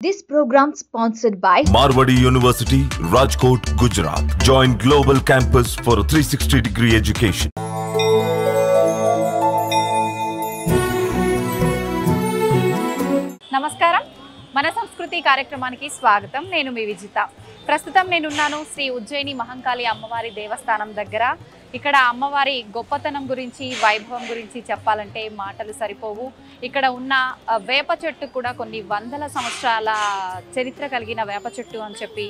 This program sponsored by Marwadi University, Rajkot, Gujarat. Join Global Campus for a 360 degree education. నమస్కారం మన సంస్కృతి కార్యక్రమానికి స్వాగతం నేను మీ విజిత ప్రస్తుతం నేనున్నాను శ్రీ ఉజ్జయిని మహంకాళి అమ్మవారి దేవస్థానం దగ్గర ఇక్కడ అమ్మవారి గొప్పతనం గురించి వైభవం గురించి చెప్పాలంటే మాటలు సరిపోవు. ఇక్కడ ఉన్న వేప చెట్టు కూడా కొన్ని వందల సంవత్సరాల చరిత్ర కలిగిన వేప చెట్టు అని చెప్పి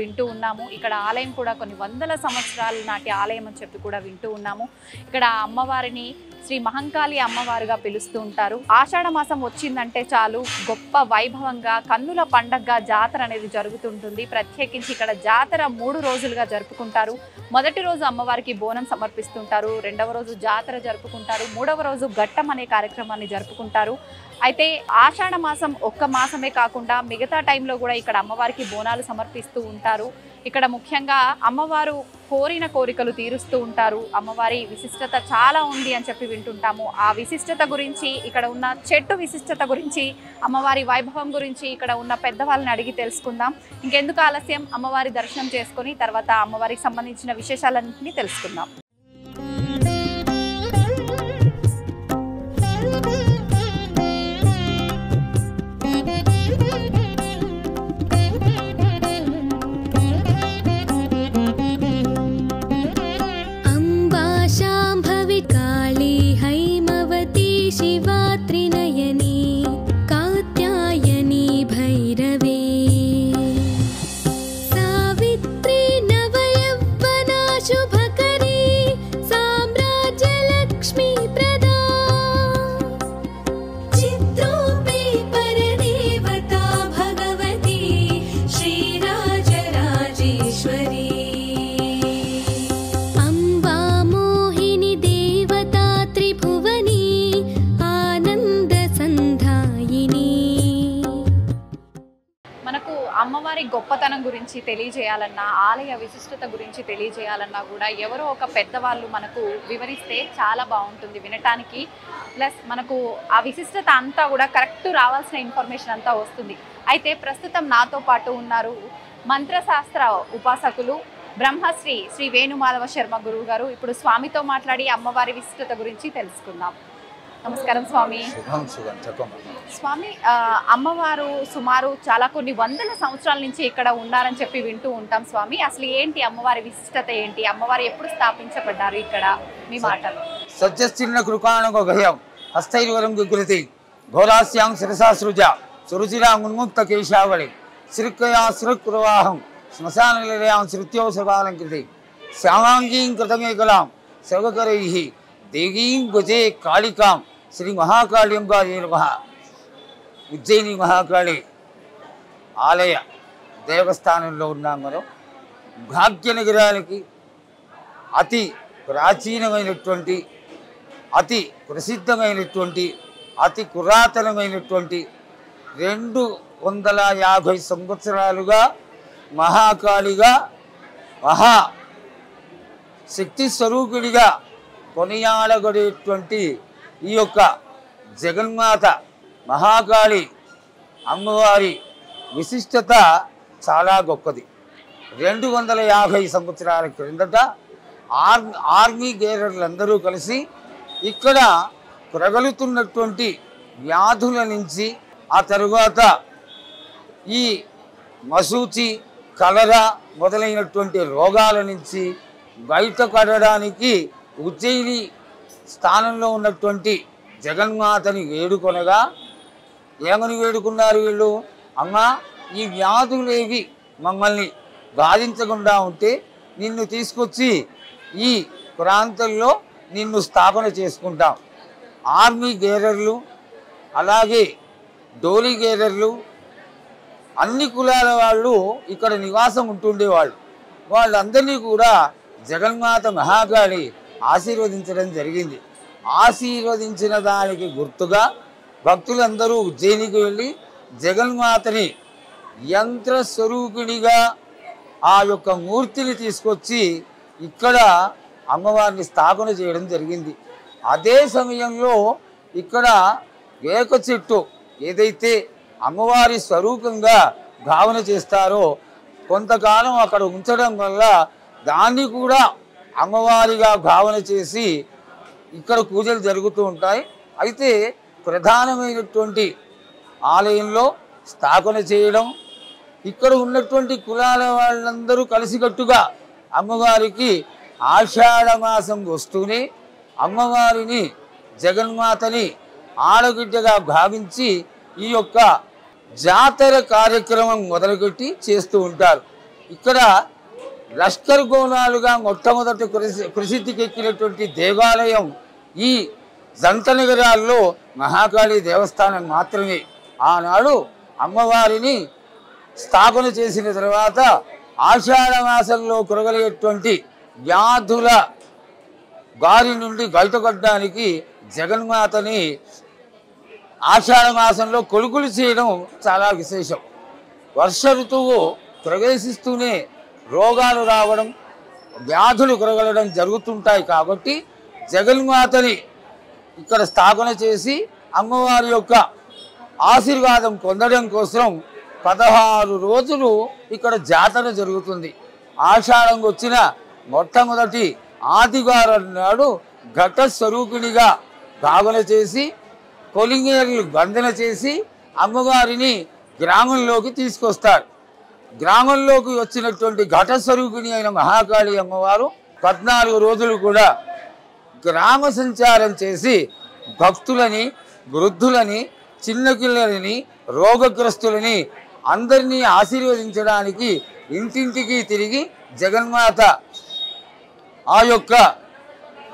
వింటూ ఉన్నాము. ఇక్కడ ఆలయం కూడా కొన్ని వందల సంవత్సరాల నాటి ఆలయం అని చెప్పి కూడా వింటూ ఉన్నాము. ఇక్కడ అమ్మవారిని శ్రీ మహంకాళి అమ్మవారుగా పిలుస్తూ ఉంటారు. ఆషాఢ మాసం వచ్చిందంటే చాలు గొప్ప వైభవంగా కన్నుల పండగగా జాతర అనేది జరుగుతుంటుంది. ప్రత్యేకించి ఇక్కడ జాతర మూడు రోజులుగా జరుపుకుంటారు. మొదటి రోజు అమ్మవారికి బోనం సమర్పిస్తుంటారు రెండవ రోజు జాతర జరుపుకుంటారు మూడవ రోజు ఘట్టం అనే కార్యక్రమాన్ని జరుపుకుంటారు. అయితే ఆషాఢ మాసం ఒక్క మాసమే కాకుండా మిగతా టైంలో కూడా ఇక్కడ అమ్మవారికి బోనాలు సమర్పిస్తూ ఉంటారు. ఇక్కడ ముఖ్యంగా అమ్మవారు కోరిన కోరికలు తీరుస్తూ ఉంటారు. అమ్మవారి విశిష్టత చాలా ఉంది అని చెప్పి వింటుంటాము. ఆ విశిష్టత గురించి ఇక్కడ ఉన్న చెట్టు విశిష్టత గురించి అమ్మవారి వైభవం గురించి ఇక్కడ ఉన్న పెద్దవాళ్ళని అడిగి తెలుసుకుందాం. ఇంకెందుకు ఆలస్యం? అమ్మవారి దర్శనం చేసుకొని తర్వాత అమ్మవారికి సంబంధించిన విశేషాలన్నింటినీ తెలుసుకుందాం. You. believe. వారి గొప్పతనం గురించి తెలియజేయాలన్నా ఆలయ విశిష్టత గురించి తెలియజేయాలన్నా కూడా ఎవరో ఒక పెద్దవాళ్ళు మనకు వివరిస్తే చాలా బాగుంటుంది వినటానికి. ప్లస్ మనకు ఆ విశిష్టత అంతా కూడా కరెక్ట్ రావాల్సిన ఇన్ఫర్మేషన్ అంతా వస్తుంది. అయితే ప్రస్తుతం నాతో పాటు ఉన్నారు మంత్రశాస్త్ర ఉపాసకులు బ్రహ్మశ్రీ శ్రీ వేణుమాధవ శర్మ గురువు గారు ఇప్పుడు స్వామితో మాట్లాడి అమ్మవారి విశిష్టత గురించి తెలుసుకుందాం. నమస్కారం స్వామి. స్వామి అమ్మవారు సుమారు చాలా కొన్ని వందల సంవత్సరాల నుంచి ఇక్కడ ఉన్నారని చెప్పి వింటూ ఉంటాం స్వామి. అసలు ఏంటి అమ్మవారి విశిష్టత ఏంటి? అమ్మవారు ఎప్పుడు స్థాపించబడ్డారు ఇక్కడ? మీ మాటలు. సత్యశ్చిన్న కృపాణకు గహ్యం హస్తైర్వరం గుకృతి ఘోరాస్యాం శిరసాసృజ సురుచిరా ఉన్ముక్త కేశావళి శృక్కయా శృక్రువాహం శ్మశాననిలయాం శృత్యో సర్వాలంకృతి శ్యామాంగీం కృతమేకలాం సర్వకరై దేగీం గజే కాళికాం శ్రీ మహాకాళింగా నమ. ఉజ్జయిని మహాకాళి ఆలయ దేవస్థానంలో ఉన్నాం మనం. భాగ్యనగరానికి అతి ప్రాచీనమైనటువంటి అతి ప్రసిద్ధమైనటువంటి అతి పురాతనమైనటువంటి రెండు వందల యాభై సంవత్సరాలుగా మహాకాళిగా మహా శక్తి స్వరూపుడిగా కొనియాడగడేటువంటి ఈ యొక్క జగన్మాత మహాకాళి అమ్మవారి విశిష్టత చాలా గొప్పది. రెండు వందల యాభై సంవత్సరాల క్రిందట ఆర్ ఆర్మీ గేరర్లందరూ కలిసి ఇక్కడ ప్రగలుతున్నటువంటి వ్యాధుల నుంచి ఆ తరువాత ఈ మసూచి కలరా మొదలైనటువంటి రోగాల నుంచి బయటపడడానికి ఉజ్జయిని స్థానంలో ఉన్నటువంటి జగన్మాతని వేడుకొనగా ఏమని వేడుకున్నారు వీళ్ళు? అమ్మా ఈ వ్యాధులేవి మమ్మల్ని బాధించకుండా ఉంటే నిన్ను తీసుకొచ్చి ఈ ప్రాంతంలో నిన్ను స్థాపన చేసుకుంటాం. ఆర్మీ గేరర్లు అలాగే డోలీ గేరర్లు అన్ని కులాల వాళ్ళు ఇక్కడ నివాసం ఉంటుండేవాళ్ళు. వాళ్ళందరినీ కూడా జగన్మాత మహాకాళి ఆశీర్వదించడం జరిగింది. ఆశీర్వదించిన దానికి గుర్తుగా భక్తులందరూ ఉజ్జయినికి వెళ్ళి జగన్మాతని యంత్ర స్వరూపిణిగా ఆ యొక్క మూర్తిని తీసుకొచ్చి ఇక్కడ అమ్మవారిని స్థాపన చేయడం జరిగింది. అదే సమయంలో ఇక్కడ వేక చెట్టు ఏదైతే అమ్మవారి స్వరూపంగా భావన చేస్తారో కొంతకాలం అక్కడ ఉంచడం వల్ల దాన్ని కూడా అమ్మవారిగా భావన చేసి ఇక్కడ పూజలు జరుగుతూ ఉంటాయి. అయితే ప్రధానమైనటువంటి ఆలయంలో స్థాపన చేయడం ఇక్కడ ఉన్నటువంటి కులాల వాళ్ళందరూ కలిసికట్టుగా అమ్మవారికి ఆషాఢ మాసం వస్తూనే అమ్మవారిని జగన్మాతని ఆడగిడ్డగా భావించి ఈ యొక్క జాతర కార్యక్రమం మొదలుపెట్టి చేస్తూ ఉంటారు. ఇక్కడ లష్కర్ గోనాలుగా మొట్టమొదటి కృషి ప్రసిద్ధికి దేవాలయం ఈ జంట నగరాల్లో మహాకాళి దేవస్థానం మాత్రమే. ఆనాడు అమ్మవారిని స్థాపన చేసిన తర్వాత ఆషాఢ మాసంలో కురగలిగేటువంటి వ్యాధుల గారి నుండి బయటపడడానికి జగన్మాతని ఆషాఢ మాసంలో కొలుకులు చేయడం చాలా విశేషం. వర్ష ఋతువు ప్రవేశిస్తూనే రోగాలు రావడం వ్యాధులు కురగలడం జరుగుతుంటాయి కాబట్టి జగన్మాతని ఇక్కడ స్థాపన చేసి అమ్మవారి యొక్క ఆశీర్వాదం పొందడం కోసం పదహారు రోజులు ఇక్కడ జాతర జరుగుతుంది. ఆషాఢం వచ్చిన మొట్టమొదటి ఆదివారం నాడు ఘట స్వరూపిణిగా భావన చేసి కొలింగేర్లు బంధన చేసి అమ్మవారిని గ్రామంలోకి తీసుకొస్తారు. గ్రామంలోకి వచ్చినటువంటి ఘట స్వరూపిణి అయిన మహాకాళి అమ్మవారు పద్నాలుగు రోజులు కూడా గ్రామ సంచారం చేసి భక్తులని వృద్ధులని చిన్నపిల్లలని రోగగ్రస్తులని అందరినీ ఆశీర్వదించడానికి ఇంటింటికి తిరిగి జగన్మాత ఆ యొక్క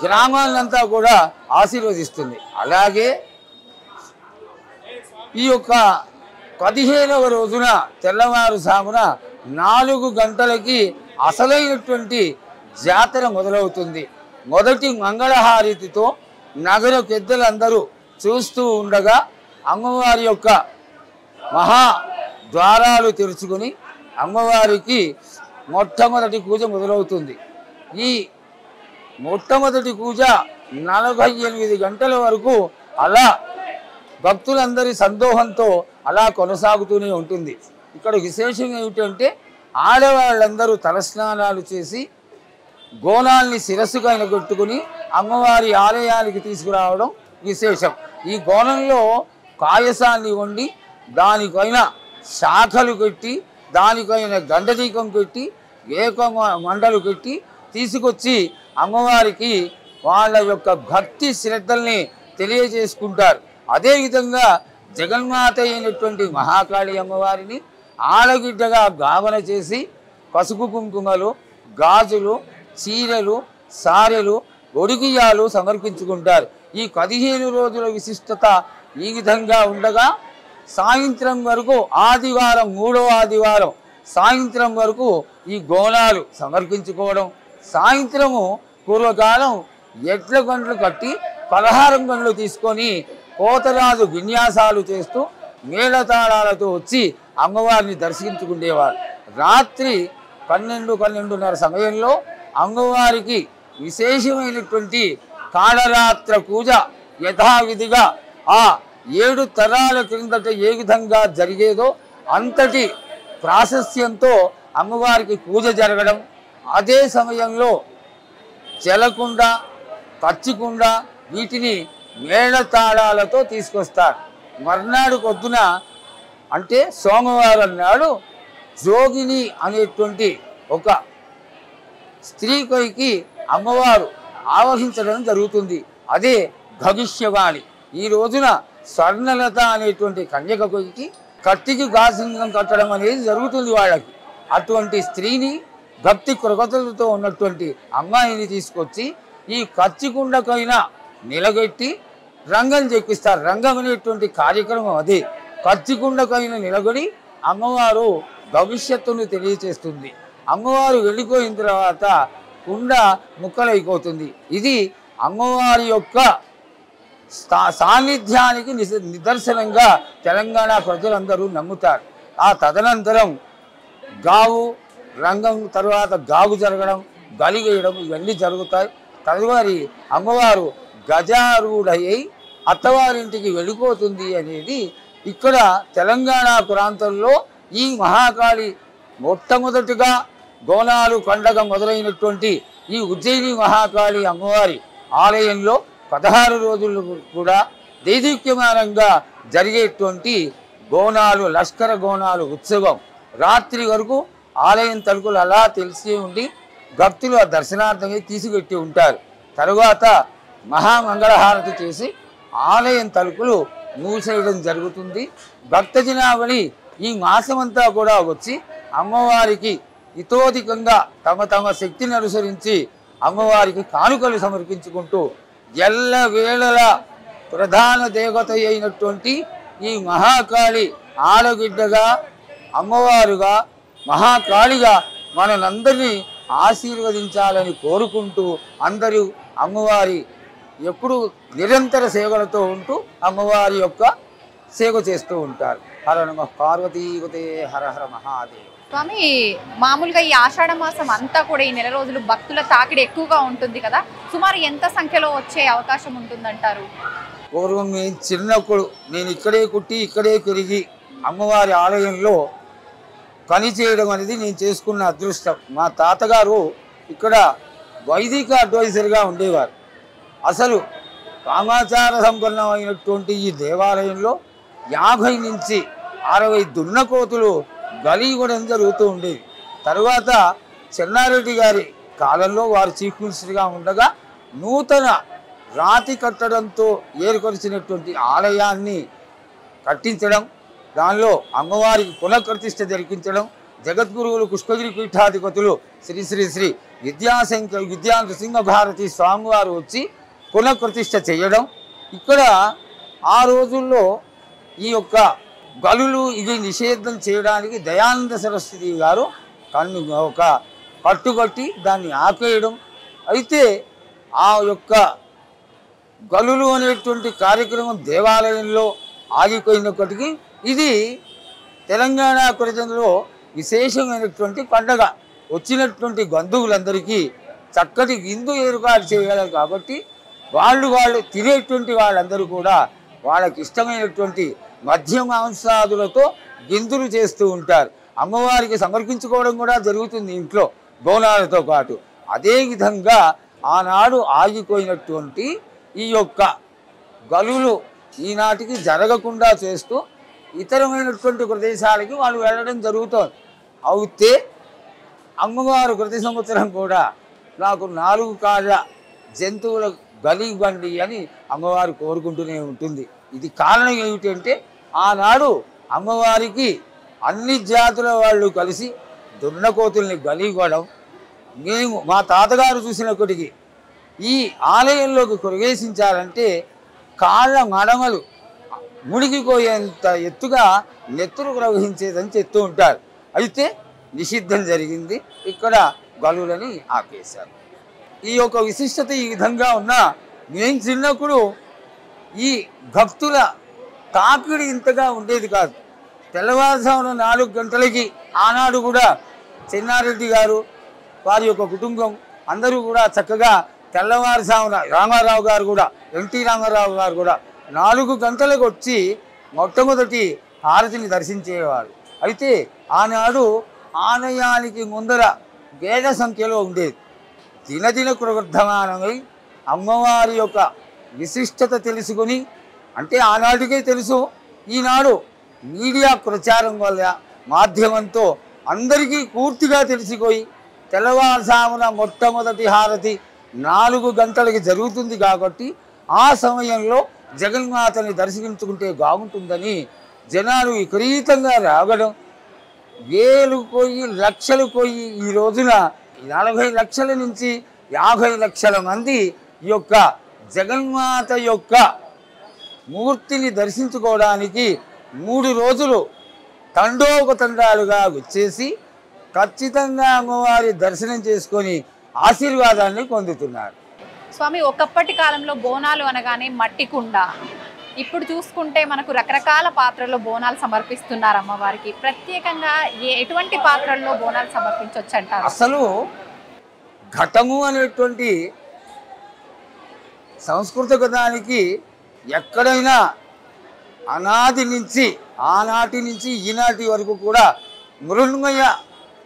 గ్రామాలంతా కూడా ఆశీర్వదిస్తుంది. అలాగే ఈ యొక్క పదిహేనవ రోజున తెల్లవారుజామున నాలుగు గంటలకి అసలైనటువంటి జాతర మొదలవుతుంది. మొదటి మంగళహారతితో నగర పెద్దలందరూ చూస్తూ ఉండగా అమ్మవారి యొక్క మహా ద్వారాలు తెరుచుకొని అమ్మవారికి మొట్టమొదటి పూజ మొదలవుతుంది. ఈ మొట్టమొదటి పూజ నలభై ఎనిమిది గంటల వరకు అలా భక్తులందరి సందోహంతో అలా కొనసాగుతూనే ఉంటుంది. ఇక్కడ విశేషం ఏమిటంటే ఆడవాళ్ళందరూ తలస్నానాలు చేసి గోనాల్ని శిరస్సుగా కొట్టుకుని అమ్మవారి ఆలయానికి తీసుకురావడం విశేషం. ఈ గోనంలో కాయసాన్ని వండి దానిపైన శాఖలు పెట్టి దానిపైన గండదీకం పెట్టి ఏక మండలు కట్టి తీసుకొచ్చి అమ్మవారికి వాళ్ళ యొక్క భక్తి శ్రద్ధల్ని తెలియజేసుకుంటారు. అదేవిధంగా జగన్మాత అయినటువంటి మహాకాళి అమ్మవారిని ఆడగిడ్డగా భావన చేసి పసుపు కుంకుమలు గాజులు చీరలు సారెలు ఒడిగియాలు సమర్పించుకుంటారు. ఈ పదిహేను రోజుల విశిష్టత ఈ విధంగా ఉండగా సాయంత్రం వరకు ఆదివారం మూడో ఆదివారం సాయంత్రం వరకు ఈ గోణాలు సమర్పించుకోవడం సాయంత్రము పూర్వకాలం ఎడ్ల గంటలు కట్టి పలహారం గంటలు తీసుకొని కోతరాజు విన్యాసాలు చేస్తూ మేళతాళాలతో వచ్చి అమ్మవారిని దర్శించుకునేవారు రాత్రి పన్నెండు పన్నెండున్నర సమయంలో అమ్మవారికి విశేషమైనటువంటి కాళరాత్ర పూజ యథావిధిగా ఆ ఏడు తరాల క్రిందట ఏ విధంగా జరిగేదో అంతటి ప్రాశస్యంతో అమ్మవారికి పూజ జరగడం అదే సమయంలో చెలకుండా పచ్చికుండా వీటిని మేళతాళాలతో తీసుకొస్తారు మర్నాడు పొద్దున అంటే సోమవారం నాడు జోగిని అనేటువంటి ఒక స్త్రీ కొరికి అమ్మవారు ఆవహించడం జరుగుతుంది. అదే భవిష్యవాణి. ఈ రోజున స్వర్ణలత అనేటువంటి కన్యక కొయ్కి కత్తికి గాసింగం కట్టడం అనేది జరుగుతుంది వాళ్ళకి. అటువంటి స్త్రీని భక్తి కృగతులతో ఉన్నటువంటి అమ్మాయిని తీసుకొచ్చి ఈ కత్తికుండకైనా నిలగెట్టి రంగం చెక్కిస్తారు రంగం అనేటువంటి కార్యక్రమం అది. కచ్చికుండకైన నిలబడి అమ్మవారు భవిష్యత్తును తెలియచేస్తుంది. అమ్మవారు వెళ్ళిపోయిన తర్వాత కుండ ముక్కలైపోతుంది. ఇది అమ్మవారి యొక్క సాన్నిధ్యానికి నిదర్శనంగా తెలంగాణ ప్రజలందరూ నమ్ముతారు. ఆ తదనంతరం గావు రంగం తర్వాత గావు జరగడం గలిగేయడం ఇవన్నీ జరుగుతాయి. తదువారి అమ్మవారు గజారూఢయ్యి అత్తవారింటికి వెళ్ళిపోతుంది అనేది ఇక్కడ తెలంగాణ ప్రాంతంలో ఈ మహాకాళి మొట్టమొదటిగా గోనాలు పండగ మొదలైనటువంటి ఈ ఉజ్జయిని మహాకాళి అమ్మవారి ఆలయంలో పదహారు రోజులు కూడా దేదీప్యమానంగా జరిగేటువంటి గోనాలు లష్కర గోనాలు ఉత్సవం. రాత్రి వరకు ఆలయం తలుపులు అలా తెలిసి ఉండి భక్తులు ఆ దర్శనార్థమై తీసుకెట్టి ఉంటారు. తరువాత మహామంగళహారతి చేసి ఆలయం తలుపులు మూసేయడం జరుగుతుంది. భక్త జనాభని ఈ మాసమంతా కూడా వచ్చి అమ్మవారికి ఇతోధికంగా తమ తమ శక్తిని అనుసరించి అమ్మవారికి కానుకలు సమర్పించుకుంటూ ఎల్ల వేళల ప్రధాన దేవత అయినటువంటి ఈ మహాకాళి ఆడబిడ్డగా అమ్మవారుగా మహాకాళిగా మనందరినీ ఆశీర్వదించాలని కోరుకుంటూ అందరూ అమ్మవారి ఎప్పుడు నిరంతర సేవలతో ఉంటూ అమ్మవారి యొక్క సేవ చేస్తూ ఉంటారు. హర పార్వతీవతే హర హర మహాదేవ్. స్వామి మామూలుగా ఈ ఆషాఢ మాసం అంతా కూడా ఈ నెల రోజులు భక్తుల తాకిడి ఎక్కువగా ఉంటుంది కదా. సుమారు ఎంత సంఖ్యలో వచ్చే అవకాశం ఉంటుందంటారు? పూర్వం నేను చిన్నప్పుడు నేను ఇక్కడే కుట్టి ఇక్కడే పెరిగి అమ్మవారి ఆలయంలో పని చేయడం అనేది నేను చేసుకున్న అదృష్టం. మా తాతగారు ఇక్కడ వైదిక అడ్వైజర్గా ఉండేవారు. అసలు కామాచార సంపన్నమైనటువంటి ఈ దేవాలయంలో యాభై నుంచి అరవై దున్నకోతులు బలి జరుగుతూ ఉండేది. తరువాత చెన్నారెడ్డి గారి కాలంలో వారు చీఫ్ మినిస్టర్గా ఉండగా నూతన రాతి కట్టడంతో ఏర్పరిచినటువంటి ఆలయాన్ని కట్టించడం దానిలో అమ్మవారికి పునఃకర్తిష్ట జరిపించడం జగద్గురువులు పుష్పగిరి పీఠాధిపతులు శ్రీ శ్రీ శ్రీ విద్యాశంకర్ విద్యా నృసింహ భారతి స్వామివారు వచ్చి పునఃప్రతిష్ఠ చేయడం. ఇక్కడ ఆ రోజుల్లో ఈ యొక్క గలులు ఇవి నిషేధం చేయడానికి దయానంద సరస్వతి గారు కన్ను ఒక పట్టుబట్టి దాన్ని ఆపేయడం. అయితే ఆ యొక్క గలులు అనేటువంటి కార్యక్రమం దేవాలయంలో ఆగిపోయినప్పటికీ ఇది తెలంగాణ ప్రజల్లో విశేషమైనటువంటి పండగ. వచ్చినటువంటి బంధువులందరికీ చక్కటి విందు ఏర్పాటు చేయాలి కాబట్టి వాళ్ళు వాళ్ళు తినేటువంటి వాళ్ళందరూ కూడా వాళ్ళకి ఇష్టమైనటువంటి మధ్య మాంసాదులతో గిందులు చేస్తూ ఉంటారు. అమ్మవారికి సమర్పించుకోవడం కూడా జరుగుతుంది ఇంట్లో బోనాలతో పాటు. అదేవిధంగా ఆనాడు ఆగిపోయినటువంటి ఈ యొక్క గలులు ఈనాటికి జరగకుండా చేస్తూ ఇతరమైనటువంటి ప్రదేశాలకి వాళ్ళు వెళ్ళడం జరుగుతుంది. అయితే అమ్మవారు ప్రతి సంవత్సరం కూడా నాకు నాలుగు కాళ్ళ జంతువుల బలి ఇవ్వండి అని అమ్మవారు కోరుకుంటూనే ఉంటుంది. ఇది కారణం ఏమిటంటే ఆనాడు అమ్మవారికి అన్ని జాతుల వాళ్ళు కలిసి దున్నకోతుల్ని బలి ఇవ్వడం మేము మా తాతగారు చూసినప్పటికీ ఈ ఆలయంలోకి ప్రవేశించాలంటే కాళ్ళ మడమలు మునిగిపోయేంత ఎత్తుగా నెత్తులు ప్రవహించేదని చెప్తూ ఉంటారు. అయితే నిషిద్ధం జరిగింది. ఇక్కడ గలులని ఆపేశారు. ఈ యొక్క విశిష్టత ఈ విధంగా ఉన్న నేను చిన్నప్పుడు ఈ భక్తుల తాకిడి ఇంతగా ఉండేది కాదు. తెల్లవారుజామున నాలుగు గంటలకి ఆనాడు కూడా చెన్నారెడ్డి గారు వారి యొక్క కుటుంబం అందరూ కూడా చక్కగా తెల్లవారుజామున రామారావు గారు కూడా ఎన్టీ రామారావు గారు కూడా నాలుగు గంటలకు వచ్చి మొట్టమొదటి హారతిని దర్శించేవారు. అయితే ఆనాడు ఆలయానికి ముందర వేల సంఖ్యలో ఉండేది. దినదిన ప్రవర్ధమానమై అమ్మవారి యొక్క విశిష్టత తెలుసుకొని అంటే ఆనాటికే తెలుసు ఈనాడు మీడియా ప్రచారం వల్ల మాధ్యమంతో అందరికీ పూర్తిగా తెలిసిపోయి తెల్లవారుజామున మొట్టమొదటి హారతి నాలుగు గంటలకి జరుగుతుంది కాబట్టి ఆ సమయంలో జగన్మాతని దర్శించుకుంటే బాగుంటుందని జనాలు విపరీతంగా రాగడం వేలు పోయి లక్షలు పోయి ఈ రోజున నలభై లక్షల నుంచి యాభై లక్షల మంది ఈ యొక్క జగన్మాత యొక్క మూర్తిని దర్శించుకోవడానికి మూడు రోజులు తండోపతండాలుగా వచ్చేసి ఖచ్చితంగా అమ్మవారి దర్శనం చేసుకొని ఆశీర్వాదాన్ని పొందుతున్నారు. స్వామి ఒకప్పటి కాలంలో బోనాలు అనగానే మట్టి కుండ. ఇప్పుడు చూసుకుంటే మనకు రకరకాల పాత్రల్లో బోనాలు సమర్పిస్తున్నారు అమ్మవారికి. ప్రత్యేకంగా ఏ ఎటువంటి పాత్రల్లో బోనాలు సమర్పించవచ్చు అంటారు అసలు ఘటము అనేటువంటి సంస్కృత గతానికి ఎక్కడైనా అనాది నుంచి ఆనాటి నుంచి ఈనాటి వరకు కూడా మృణ్మయ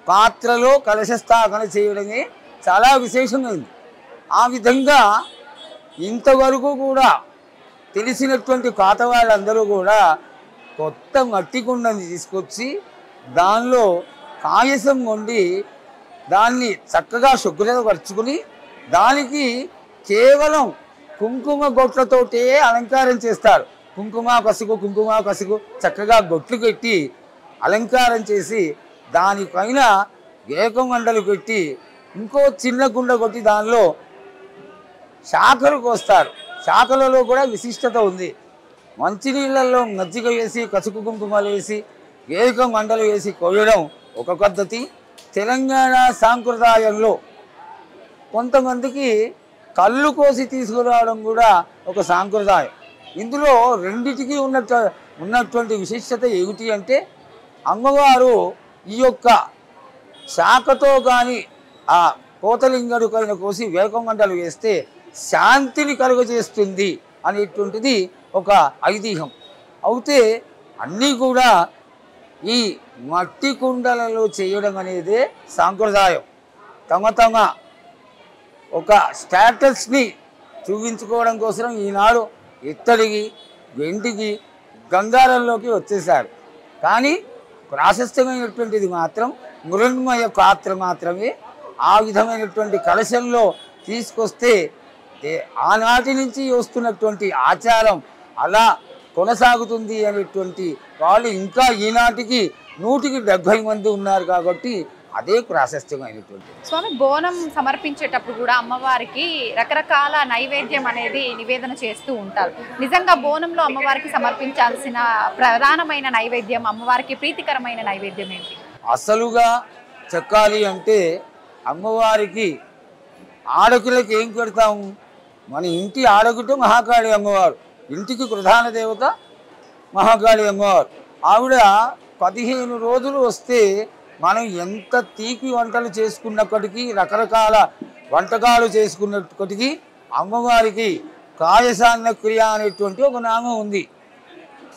పాత్రలో కలశస్థాపన చేయడమే చాలా విశేషమైంది. ఆ విధంగా ఇంతవరకు కూడా తెలిసినటువంటి పాత వాళ్ళందరూ కూడా కొత్త మట్టి కుండని తీసుకొచ్చి దానిలో కాయసం వండి దాన్ని చక్కగా శుభ్రపరుచుకుని దానికి కేవలం కుంకుమ గొట్లతోటే అలంకారం చేస్తారు. కుంకుమ కసుగు కుంకుమ కసుగు చక్కగా గొట్లు పెట్టి అలంకారం చేసి దానిపైన ఏకం పెట్టి ఇంకో చిన్న గుండ కొట్టి దానిలో శాఖలు కోస్తారు. శాఖలలో కూడా విశిష్టత ఉంది. మంచినీళ్ళల్లో మజ్జిగ వేసి కసుకు కుంకుమలు వేసి ఏక మండలు వేసి కోయడం ఒక పద్ధతి. తెలంగాణ సాంప్రదాయంలో కొంతమందికి కళ్ళు కోసి తీసుకురావడం కూడా ఒక సాంప్రదాయం. ఇందులో రెండిటికి ఉన్నట్టు ఉన్నటువంటి విశిష్టత ఏమిటి అంటే అమ్మవారు ఈ యొక్క శాఖతో కానీ ఆ కోతలింగడు పైన కోసి వేకమండలు వేస్తే శాంతిని కలుగజేస్తుంది అనేటువంటిది ఒక ఐతిహ్యం అయితే అన్నీ కూడా ఈ మట్టి కుండలలో చేయడం అనేది సాంప్రదాయం. తమ తమ ఒక స్టేటస్ని చూపించుకోవడం కోసం ఈనాడు ఇత్తడికి వెండికి గంగారంలోకి వచ్చేసారు కానీ ప్రాశస్త్యమైనటువంటిది మాత్రం మృణ్మయ పాత్ర మాత్రమే ఆ విధమైనటువంటి కలశంలో తీసుకొస్తే ఆనాటి నుంచి వస్తున్నటువంటి ఆచారం అలా కొనసాగుతుంది అనేటువంటి వాళ్ళు ఇంకా ఈనాటికి నూటికి డెబ్భై మంది ఉన్నారు కాబట్టి అదే ప్రాశస్త్యమైనటువంటి స్వామి బోనం సమర్పించేటప్పుడు కూడా అమ్మవారికి రకరకాల నైవేద్యం అనేది నివేదన చేస్తూ ఉంటారు. నిజంగా బోనంలో అమ్మవారికి సమర్పించాల్సిన ప్రధానమైన నైవేద్యం అమ్మవారికి ప్రీతికరమైన నైవేద్యం ఏంటి? అసలుగా చెక్కాలి అంటే అమ్మవారికి ఆడకులకి ఏం పెడతాము? మన ఇంటి ఆడకుట మహాకాళి అమ్మవారు. ఇంటికి ప్రధాన దేవత మహాకాళి అమ్మవారు. ఆవిడ పదిహేను రోజులు వస్తే మనం ఎంత తీపి వంటలు చేసుకున్నప్పటికీ రకరకాల వంటకాలు చేసుకున్నప్పటికీ అమ్మవారికి కాయసాన్న క్రియ అనేటువంటి ఒక నామం ఉంది.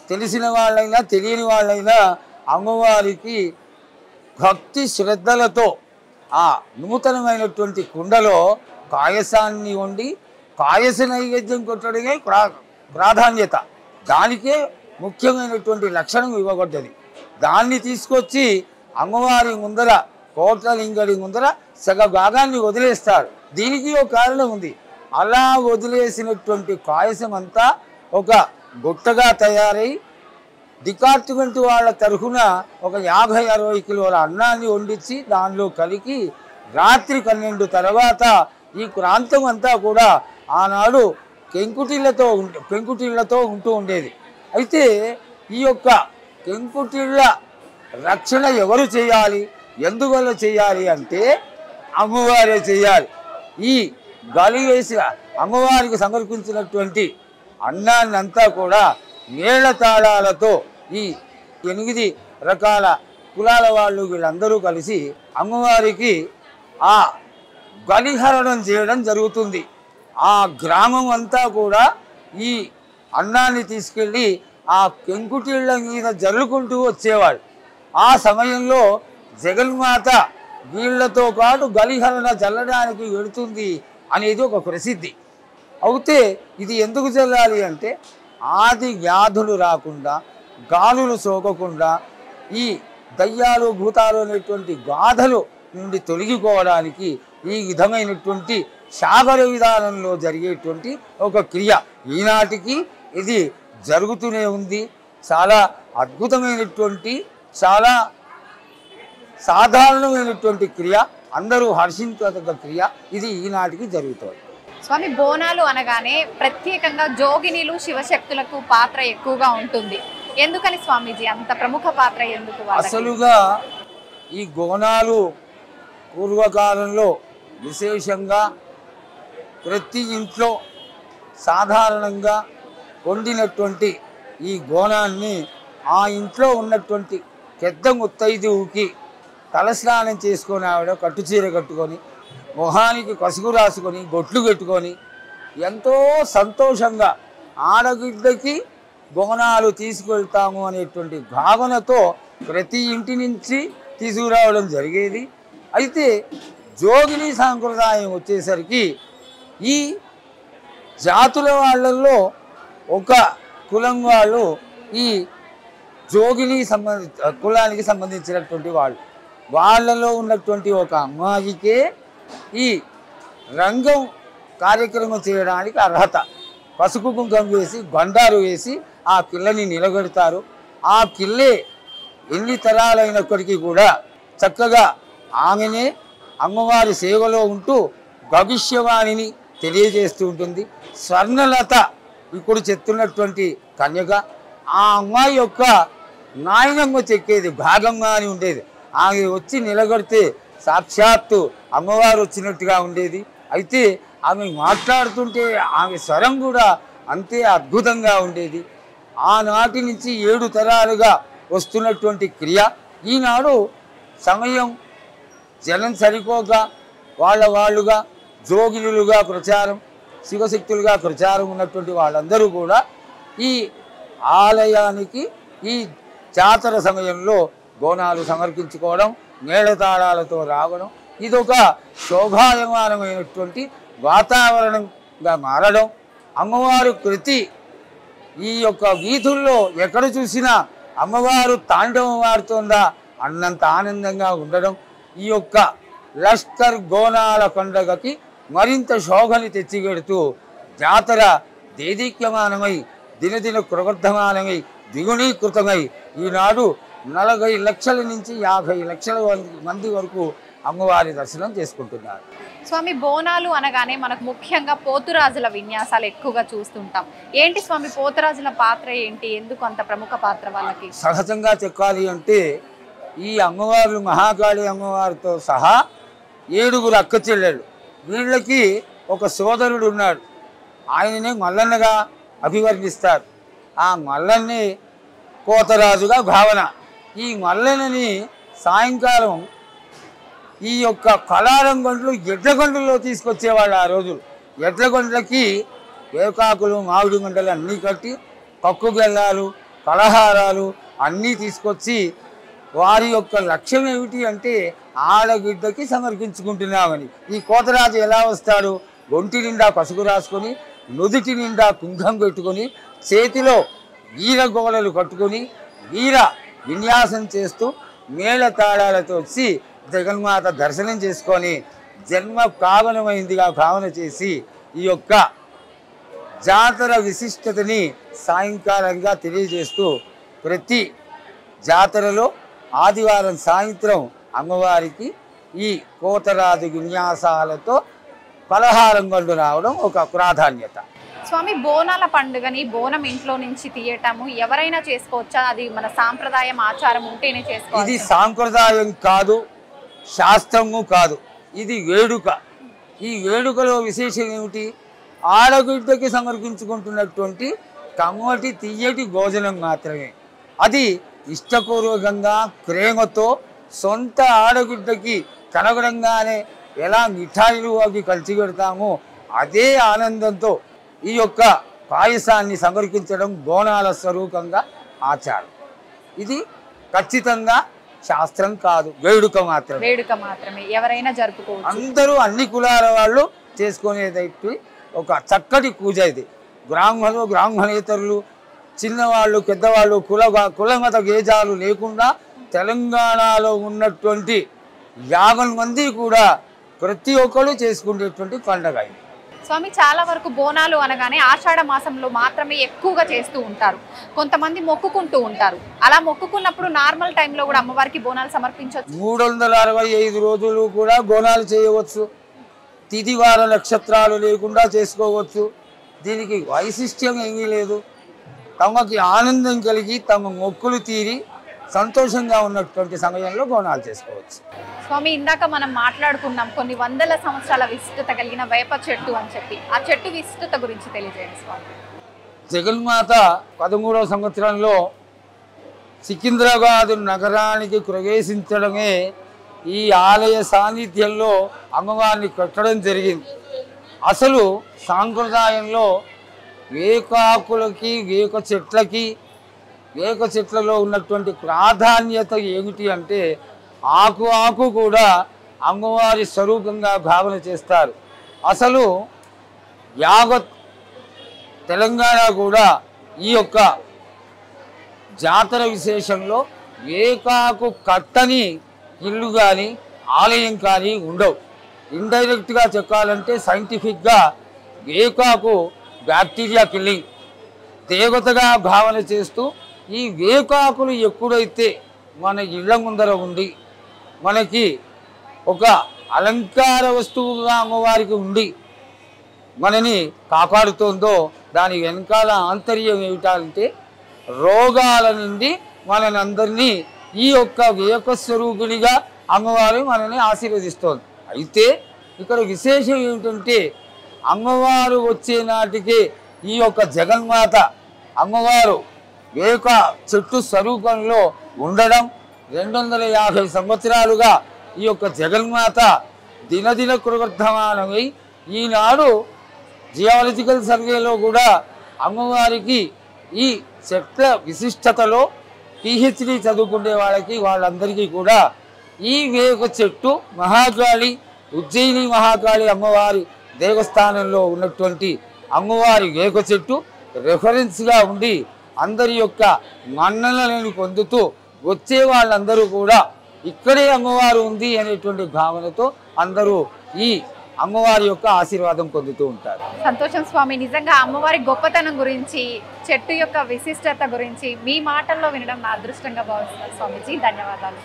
తెలిసిన వాళ్ళైనా తెలియని వాళ్ళైనా అమ్మవారికి భక్తి శ్రద్ధలతో ఆ నూతనమైనటువంటి కుండలో కాయసాన్ని వండి పాయస నైవేద్యం కొట్టడమే ప్రా ప్రాధాన్యత. దానికే ముఖ్యమైనటువంటి లక్షణం ఇవ్వబడ్డది. దాన్ని తీసుకొచ్చి అమ్మవారి ముందర కోట్లలింగడి ముందర సగ భాగాన్ని వదిలేస్తారు. దీనికి ఒక కారణం ఉంది. అలా వదిలేసినటువంటి కాయసం అంతా ఒక గుట్టగా తయారై డిపార్ట్మెంట్ వాళ్ళ తరఫున ఒక యాభై అరవై కిలోల అన్నాన్ని వండించి దానిలో కలిగి రాత్రి పన్నెండు తర్వాత ఈ ప్రాంతం అంతా కూడా ఆనాడు పెంకుటిళ్ళతో ఉండే పెంకుటిళ్ళతో ఉంటూ ఉండేది. అయితే ఈ యొక్క పెంకుటిళ్ళ రక్షణ ఎవరు చేయాలి? ఎందువల్ల చేయాలి అంటే అమ్మవారే చేయాలి. ఈ గాలి వేసి అమ్మవారికి సమర్పించినటువంటి అన్నాన్నంతా కూడా నీళ్ళ తాళాలతో ఈ ఎనిమిది రకాల కులాల వాళ్ళు వీళ్ళందరూ కలిసి అమ్మవారికి ఆ గలిహరణం చేయడం జరుగుతుంది. ఆ గ్రామం అంతా కూడా ఈ అన్నాన్ని తీసుకెళ్ళి ఆ పెంకుటిళ్ళ మీద జల్లుకుంటూ వచ్చేవాడు ఆ సమయంలో జగన్మాత వీళ్ళతో పాటు బలిహరణ జల్లడానికి వెళుతుంది అనేది ఒక ప్రసిద్ధి. అయితే ఇది ఎందుకు చల్లాలి అంటే ఆది వ్యాధులు రాకుండా గాలులు సోకకుండా ఈ దయ్యాలు భూతాలు అనేటువంటి గాథలు నుండి తొలగిపోవడానికి ఈ విధమైనటువంటి సాగర విధానంలో జరిగేటువంటి ఒక క్రియ. ఈనాటికి ఇది జరుగుతూనే ఉంది. చాలా అద్భుతమైనటువంటి చాలా సాధారణమైనటువంటి క్రియ. అందరూ హర్షించదగ్గ క్రియ. ఇది ఈనాటికి జరుగుతుంది. స్వామి బోనాలు అనగానే ప్రత్యేకంగా జోగినిలు శివశక్తులకు పాత్ర ఎక్కువగా ఉంటుంది. ఎందుకని స్వామీజీ? అంత ప్రముఖ పాత్ర ఎందుకు? అసలుగా ఈ గోనాలు పూర్వకాలంలో విశేషంగా ప్రతి ఇంట్లో సాధారణంగా వండినటువంటి ఈ గోనాన్ని ఆ ఇంట్లో ఉన్నటువంటి పెద్ద ముత్తైదువుకి తలస్నానం చేసుకొని ఆవిడ కట్టుచీర కట్టుకొని మొహానికి కసుగు రాసుకొని గొట్లు కట్టుకొని ఎంతో సంతోషంగా ఆడబిడ్డకి గోనాలు తీసుకెళ్తాము అనేటువంటి భావనతో ప్రతి ఇంటి నుంచి తీసుకురావడం జరిగేది. అయితే జోగిని సాంప్రదాయం వచ్చేసరికి ఈ జాతుల వాళ్ళల్లో ఒక కులం వాళ్ళు ఈ జోగిని సంబంధి కులానికి సంబంధించినటువంటి వాళ్ళు. వాళ్ళలో ఉన్నటువంటి ఒక అమ్మాయికే ఈ రంగం కార్యక్రమం చేయడానికి అర్హత. పసుపు కుంకం వేసి బండారు వేసి ఆ పిల్లని నిలబెడతారు ఆ పిల్లే ఎన్ని తరాలైనప్పటికీ కూడా చక్కగా ఆమెనే అమ్మవారి సేవలో ఉంటూ భవిష్యవాణిని తెలియజేస్తూ ఉంటుంది. స్వర్ణలత ఇప్పుడు చెప్తున్నటువంటి కన్యక ఆ అమ్మాయి యొక్క నాయనంగా చెక్కేది భాగంగా అని ఉండేది. ఆమె వచ్చి నిలబడితే సాక్షాత్తు అమ్మవారు వచ్చినట్టుగా ఉండేది. అయితే ఆమె మాట్లాడుతుంటే ఆమె స్వరం కూడా అంతే అద్భుతంగా ఉండేది. ఆనాటి నుంచి ఏడు తరాలుగా వస్తున్నటువంటి క్రియ. ఈనాడు సమయం జనం సరిపోక వాళ్ళ వాళ్ళుగా జోగిలుగా ప్రచారం శివశక్తులుగా ప్రచారం ఉన్నటువంటి వాళ్ళందరూ కూడా ఈ ఆలయానికి ఈ జాతర సమయంలో బోనాలు సమర్పించుకోవడం మేళతాళాలతో రావడం ఇదొక శోభాయమానమైనటువంటి వాతావరణంగా మారడం. అమ్మవారు కృతి. ఈ యొక్క వీధుల్లో ఎక్కడ చూసినా అమ్మవారు తాండవం ఆడుతుందా అన్నంత ఆనందంగా ఉండడం ఈ యొక్క లష్కర్ గోనాల పండగకి మరింత శోభని తెచ్చిపెడుతూ జాతర దేదీక్యమానమై దినదిన ప్రవర్ధమానమై ద్విగుణీకృతమై ఈనాడు నలభై లక్షల నుంచి యాభై లక్షల మంది- మంది వరకు అమ్మవారి దర్శనం చేసుకుంటున్నారు. స్వామి బోనాలు అనగానే మనకు ముఖ్యంగా పోతురాజుల విన్యాసాలు ఎక్కువగా చూస్తుంటాం. ఏంటి స్వామి పోతురాజుల పాత్ర ఏంటి? ఎందుకు అంత ప్రముఖ పాత్ర వాళ్ళకి? సహజంగా చెప్పాలి అంటే ఈ అమ్మవారు మహాకాళి అమ్మవారితో సహా ఏడుగురు అక్క చెల్లెళ్ళు. వీళ్ళకి ఒక సోదరుడు ఉన్నాడు. ఆయననే మల్లన్నగా అభివర్ణిస్తారు. ఆ మల్లన్ని కోతరాజుగా భావన. ఈ మల్లన్నని సాయంకాలం ఈ యొక్క కళారంగంట్లు ఎడ్లగొండలో తీసుకొచ్చేవాళ్ళు ఆ రోజు. ఎడ్లగొండలకి వేకాకులు మామిడి గుంటలు అన్నీ కట్టి పక్కు బెల్లాలు కలహారాలు అన్నీ తీసుకొచ్చి వారి యొక్క లక్ష్యం ఏమిటి అంటే ఆడబిడ్డకి సమర్పించుకుంటున్నామని. ఈ కోతరాజు ఎలా వస్తాడు? ఒంటి నిండా పసుపు రాసుకొని నుదుటి నిండా కుంభం పెట్టుకొని చేతిలో వీర గోడలు కట్టుకొని వీర విన్యాసం చేస్తూ మేళ తాళాలతో వచ్చి జగన్మాత దర్శనం చేసుకొని జన్మ పావనమైందిగా భావన చేసి ఈ యొక్క జాతర విశిష్టతని సాయంకాలంగా తెలియజేస్తూ ప్రతి జాతరలో ఆదివారం సాయంత్రం అమ్మవారికి ఈ కోతరాజు విన్యాసాలతో పలహారం కొండు రావడం ఒక ప్రాధాన్యత. స్వామి బోనాల పండుగని బోనం ఇంట్లో నుంచి తీయటము ఎవరైనా చేసుకోవచ్చా? అది మన సాంప్రదాయం ఆచారం ఉంటేనే ఇది చేసుకోవచ్చు సాంప్రదాయం కాదు శాస్త్రము కాదు ఇది వేడుక. ఈ వేడుకలో విశేషం ఏమిటి? ఆడబిడ్డకి సమర్పించుకుంటున్నటువంటి కమ్మటి తీయటి భోజనం మాత్రమే. అది ఇష్టపూర్వకంగా ప్రేమతో సొంత ఆడబిడ్డకి కనగడంగానే ఎలా మిఠాయిలు అవి కలిసి పెడతామో అదే ఆనందంతో ఈ యొక్క పాయసాన్ని సమర్పించడం బోనాల స్వరూపంగా ఆచారం. ఇది ఖచ్చితంగా శాస్త్రం కాదు వేడుక మాత్రమే. వేడుక మాత్రమే. ఎవరైనా జరుపుకోవచ్చు. అందరూ అన్ని కులాల వాళ్ళు చేసుకునేదైతే ఒక చక్కటి పూజ ఇది. బ్రాహ్మణులు బ్రాహ్మణేతరులు చిన్నవాళ్ళు పెద్దవాళ్ళు కుల కులమత గేజాలు లేకుండా తెలంగాణలో ఉన్నటువంటి యాభై మంది కూడా ప్రతి ఒక్కరు చేసుకునేటువంటి పండగ ఇది. స్వామి చాలా వరకు బోనాలు అనగానే ఆషాఢ మాసంలో మాత్రమే ఎక్కువగా చేస్తూ ఉంటారు. కొంతమంది మొక్కుకుంటూ ఉంటారు. అలా మొక్కుకున్నప్పుడు నార్మల్ టైంలో కూడా అమ్మవారికి బోనాలు సమర్పించవచ్చు? మూడు వందల అరవై ఐదు రోజులు కూడా బోనాలు చేయవచ్చు. తిథి వార నక్షత్రాలు లేకుండా చేసుకోవచ్చు. దీనికి వైశిష్ట్యం ఏమీ లేదు. తమకి ఆనందం కలిగి తమ మొక్కులు తీరి సంతోషంగా ఉన్నటువంటి సమయంలో బోనాలు చేసుకోవచ్చు. స్వామి ఇందాక మనం మాట్లాడుకున్నాం కొన్ని వందల సంవత్సరాల విశిష్టత కలిగిన వేప చెట్టు అని చెప్పి. ఆ చెట్టు విశిష్టత గురించి తెలియజేయండి స్వామి. జగన్మాత పదమూడవ సంవత్సరంలో సికింద్రాబాద్ నగరానికి ప్రవేశించడమే ఈ ఆలయ సాన్నిధ్యంలో అమ్మవారిని కట్టడం జరిగింది. అసలు సాంప్రదాయంలో వేకాకులకి వేక చెట్లకి వేక చెట్లలో ఉన్నటువంటి ప్రాధాన్యత ఏమిటి అంటే ఆకు ఆకు కూడా అమ్మవారి స్వరూపంగా భావన చేస్తారు. అసలు యావత్ తెలంగాణ కూడా ఈ యొక్క జాతర విశేషంలో ఏకాకు కట్టని ఇల్లు కానీ ఆలయం కానీ ఉండవు. ఇండైరెక్ట్గా చెప్పాలంటే సైంటిఫిక్గా ఏకాకు బ్యాక్టీరియా కిల్లింగ్. దేవతగా భావన చేస్తూ ఈ వేకాకులు ఎప్పుడైతే మన ఇళ్ళ ముందర ఉండి మనకి ఒక అలంకార వస్తువుగా అమ్మవారికి ఉండి మనని కాపాడుతుందో దాని వెనకాల ఆంతర్యం ఏమిటంటే రోగాల నుండి మనని అందరినీ ఈ యొక్క ఏకస్వరూపిణిగా అమ్మవారు మనల్ని ఆశీర్వదిస్తోంది. అయితే ఇక్కడ విశేషం ఏమిటంటే అమ్మవారు వచ్చే నాటికి ఈ యొక్క జగన్మాత అమ్మవారు ఏక చెట్టు స్వరూపంలో ఉండడం రెండు వందల యాభై సంవత్సరాలుగా ఈ యొక్క జగన్మాత దినదిన కృవర్ధమానమై ఈనాడు జియాలజికల్ సర్వేలో కూడా అమ్మవారికి ఈ చెట్ల విశిష్టతలో పిహెచ్డి చదువుకునే వాళ్ళకి వాళ్ళందరికీ కూడా ఈ వేగ చెట్టు మహాకాళి ఉజ్జయిని మహాకాళి అమ్మవారి దేవస్థానంలో ఉన్నటువంటి అమ్మవారి వేగ చెట్టు రెఫరెన్స్గా ఉండి అందరి యొక్క మన్ననలను పొందుతూ వచ్చే వాళ్ళందరూ కూడా ఇక్కడే అమ్మవారు ఉంది అనేటువంటి భావనతో అందరూ ఈ అమ్మవారి యొక్క ఆశీర్వాదం పొందుతూ ఉంటారు. సంతోషం స్వామి నిజంగా అమ్మవారి గొప్పతనం గురించి చెట్టు యొక్క విశిష్టత గురించి మీ మాటల్లో వినడం నా అదృష్టంగా భావిస్తున్నాను స్వామీజీ. ధన్యవాదాలు.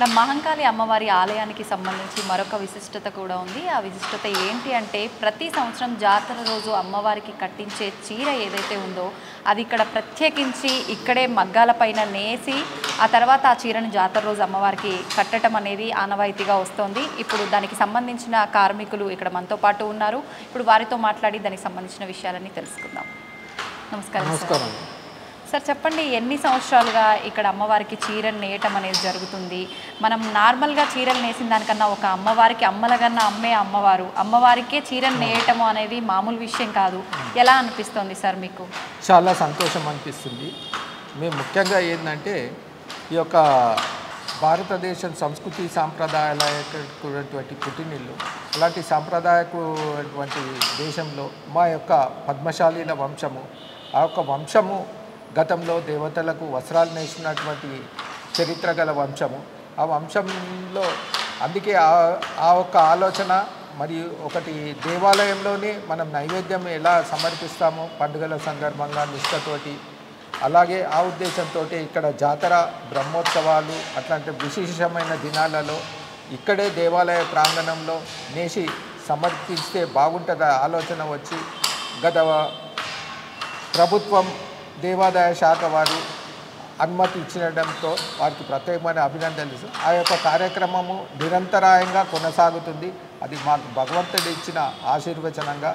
ఇక్కడ మహంకాళి అమ్మవారి ఆలయానికి సంబంధించి మరొక విశిష్టత కూడా ఉంది. ఆ విశిష్టత ఏంటి అంటే ప్రతి సంవత్సరం జాతర రోజు అమ్మవారికి కట్టించే చీర ఏదైతే ఉందో అది ఇక్కడ ప్రత్యేకించి ఇక్కడే మగ్గాల పైన నేసి ఆ తర్వాత ఆ చీరను జాతర రోజు అమ్మవారికి కట్టడం అనేది ఆనవాయితీగా వస్తోంది. ఇప్పుడు దానికి సంబంధించిన కార్మికులు ఇక్కడ మనతో పాటు ఉన్నారు. ఇప్పుడు వారితో మాట్లాడి దానికి సంబంధించిన విషయాలన్నీ తెలుసుకుందాం. నమస్కారం నమస్కారం. సార్ చెప్పండి ఎన్ని సంవత్సరాలుగా ఇక్కడ అమ్మవారికి చీరలు నేయటం అనేది జరుగుతుంది? మనం నార్మల్గా చీరలు నేసిన దానికన్నా ఒక అమ్మవారికి అమ్మలగన్నా అమ్మే అమ్మవారు అమ్మవారికే చీరలు నేయటము అనేది మామూలు విషయం కాదు. ఎలా అనిపిస్తుంది సార్ మీకు? చాలా సంతోషం అనిపిస్తుంది. మేము ముఖ్యంగా ఏంటంటే ఈ యొక్క భారతదేశం సంస్కృతి సాంప్రదాయాలటువంటి పుట్టినిల్లు అలాంటి సాంప్రదాయకటువంటి దేశంలో మా యొక్క పద్మశాలీల వంశము ఆ యొక్క వంశము గతంలో దేవతలకు వస్త్రాలు నేసినటువంటి చరిత్ర గల వంశము. ఆ వంశంలో అందుకే ఆ ఆ ఒక్క ఆలోచన మరియు ఒకటి దేవాలయంలోనే మనం నైవేద్యం ఎలా సమర్పిస్తామో పండుగల సందర్భంగా నిష్ఠతోటి అలాగే ఆ ఉద్దేశంతో ఇక్కడ జాతర బ్రహ్మోత్సవాలు అట్లాంటి విశేషమైన దినాలలో ఇక్కడే దేవాలయ ప్రాంగణంలో నేసి సమర్పిస్తే బాగుంటుందా ఆలోచన వచ్చి గత ప్రభుత్వం దేవాదాయ శాఖ వారు అనుమతి ఇచ్చడంతో వారికి ప్రత్యేకమైన అభినందనలు ఆ యొక్క కార్యక్రమము నిరంతరాయంగా కొనసాగుతుంది. అది మాకు భగవంతుడు ఇచ్చిన ఆశీర్వచనంగా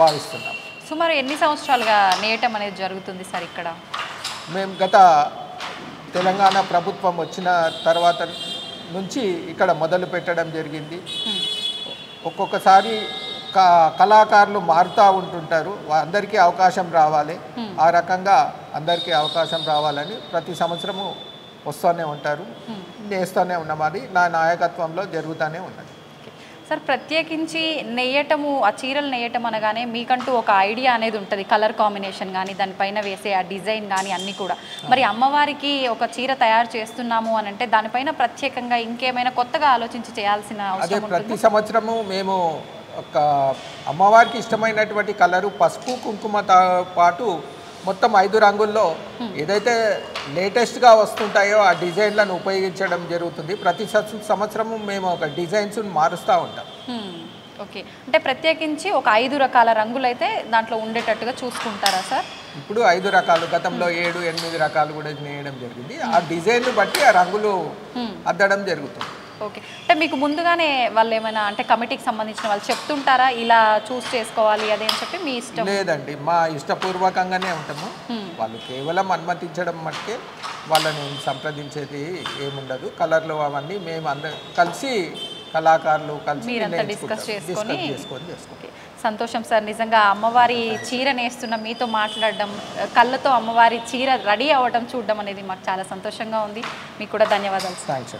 భావిస్తున్నాం. సుమారు ఎన్ని సంవత్సరాలుగా నేయటం అనేది జరుగుతుంది సార్ ఇక్కడ? మేము గత తెలంగాణ ప్రభుత్వం వచ్చిన తర్వాత నుంచి ఇక్కడ మొదలు పెట్టడం జరిగింది ఒక్కొక్కసారి కళాకారులు మారుతూ ఉంటుంటారు. అందరికీ అవకాశం రావాలి. ఆ రకంగా అందరికీ అవకాశం రావాలని ప్రతి సంవత్సరము వస్తూనే ఉంటారు. నేస్తూనే ఉన్నమాది నా నాయకత్వంలో జరుగుతూనే ఉన్నది. సార్ ప్రత్యేకించి నెయ్యటము ఆ చీరలు నెయ్యటం అనగానే మీకంటూ ఒక ఐడియా అనేది ఉంటుంది. కలర్ కాంబినేషన్ కానీ దానిపైన వేసే ఆ డిజైన్ కానీ అన్నీ కూడా. మరి అమ్మవారికి ఒక చీర తయారు చేస్తున్నాము అని అంటే దానిపైన ప్రత్యేకంగా ఇంకేమైనా కొత్తగా ఆలోచించి చేయాల్సిన ప్రతి సంవత్సరము మేము ఒక అమ్మవారికి ఇష్టమైనటువంటి కలరు పసుపు కుంకుమతో పాటు మొత్తం ఐదు రంగుల్లో ఏదైతే లేటెస్ట్గా వస్తుంటాయో ఆ డిజైన్లను ఉపయోగించడం జరుగుతుంది. ప్రతి స- సంవత్సరము మేము ఒక డిజైన్స్ మారుస్తూ ఉంటాం. ఓకే అంటే ప్రత్యేకించి ఒక ఐదు రకాల రంగులు అయితే దాంట్లో ఉండేటట్టుగా చూసుకుంటారా సార్? ఇప్పుడు ఐదు రకాలు గతంలో ఏడు ఎనిమిది రకాలు కూడా నేయడం జరిగింది. ఆ డిజైన్ బట్టి ఆ రంగులు అద్దడం జరుగుతుంది. ఓకే. అంటే మీకు ముందుగానే వాళ్ళు ఏమైనా అంటే కమిటీకి సంబంధించిన వాళ్ళు చెప్తుంటారా? ఇలా చూస్ చేసుకోవాలి అదే అని చెప్పి మీ ఇష్టం? లేదండి. మా ఇష్టపూర్వకంగానే ఉంటాము. వాళ్ళు కేవలం అనుమతించడం మట్టుకే వాళ్ళని సంప్రదించేది ఏముండదు. కలర్లు అవన్నీ మేము అందరం కలిసి కళాకారులు కలిసి discuss చేసుకొని- చేసుకొని. సంతోషం సార్. నిజంగా అమ్మవారి చీర నేస్తున్న మీతో మాట్లాడడం కళ్ళతో అమ్మవారి చీర రెడీ అవ్వడం చూడడం అనేది మాకు చాలా సంతోషంగా ఉంది. మీకు కూడా ధన్యవాదాలు సార్. థ్యాంక్స్